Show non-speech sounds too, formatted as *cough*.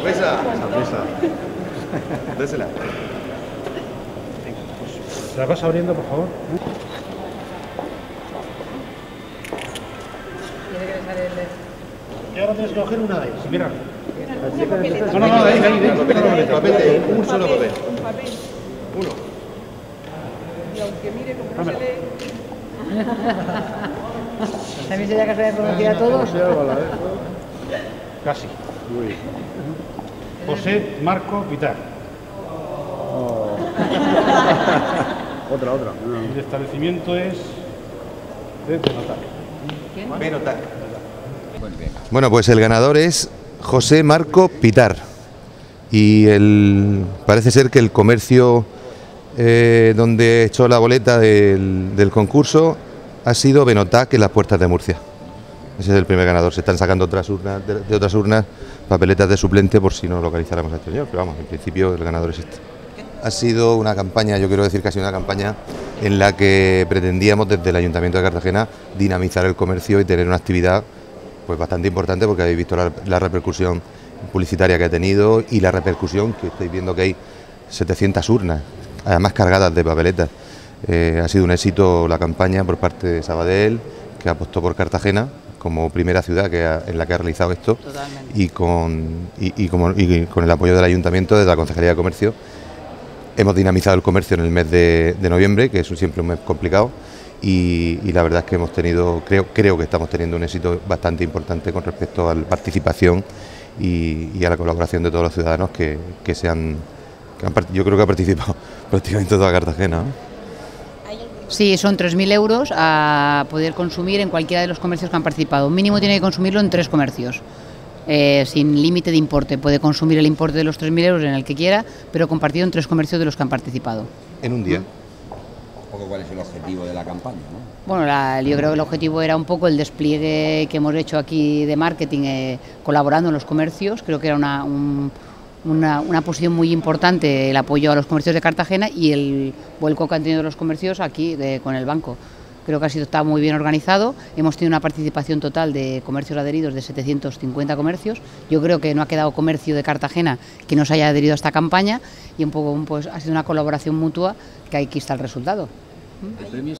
Sorpresa. Sorpresa. *laughs* Désela. ¿La vas abriendo, por favor? Y ahora tienes que coger una de ellas. Mira. No, no, no, de ahí, de ahí, ahí. Papel un solo papel. Un papel. Uno. Y aunque mire como no se lee, También sería que se haya conocido a todos. Casi. José Marco Vitar. *laughs* Otra, otra. El establecimiento es de. Bueno, pues el ganador es José Marco Pitar. Y el, parece ser que el comercio eh, donde echó la boleta del, del concurso ha sido Benotac en las puertas de Murcia. Ese es el primer ganador. Se están sacando otras urnas, de, otras urnas papeletas de suplente por si no localizáramos a este señor. Pero vamos, en principio el ganador es este. Ha sido una campaña, yo quiero decir que ha sido una campaña en la que pretendíamos desde el Ayuntamiento de Cartagena dinamizar el comercio y tener una actividad pues bastante importante porque habéis visto la, la repercusión publicitaria que ha tenido y la repercusión que estáis viendo que hay 700 urnas, además cargadas de papeletas. Eh, ha sido un éxito la campaña por parte de Sabadell, que apostó por Cartagena como primera ciudad que ha- en la que ha realizado esto Totalmente. y con, y, y como- y con el apoyo del Ayuntamiento, desde la Concejalía de Comercio. Hemos dinamizado el comercio en el mes de, de noviembre, que es un- siempre un mes complicado, y, y la verdad es que hemos tenido, creo, creo que estamos teniendo un éxito bastante importante con respecto a la participación y, y a la colaboración de todos los ciudadanos que, que se han, que han yo creo que ha participado *laughs* prácticamente toda Cartagena. ¿no? Sí, son 3.000 euros a poder consumir en cualquiera de los comercios que han participado. Mínimo tiene que consumirlo en tres comercios, eh, sin límite de importe. Puede consumir el importe de los 3.000 euros en el que quiera, pero compartido en tres comercios de los que han participado. En un día. Cuál es el objetivo de la campaña, ¿no? Bueno, la- yo creo que el objetivo era un poco el despliegue que hemos hecho aquí de marketing eh, colaborando en los comercios. Creo que era una, un- una, una posición muy importante el apoyo a los comercios de Cartagena y el vuelco que han tenido los comercios aquí con el banco. Creo que ha sido está muy bien organizado. Hemos tenido una participación total de comercios adheridos de 750 comercios. Yo creo que no ha quedado comercio de Cartagena que no se haya adherido a esta campaña y un poco pues, ha sido una colaboración mutua que aquí está el resultado. El premio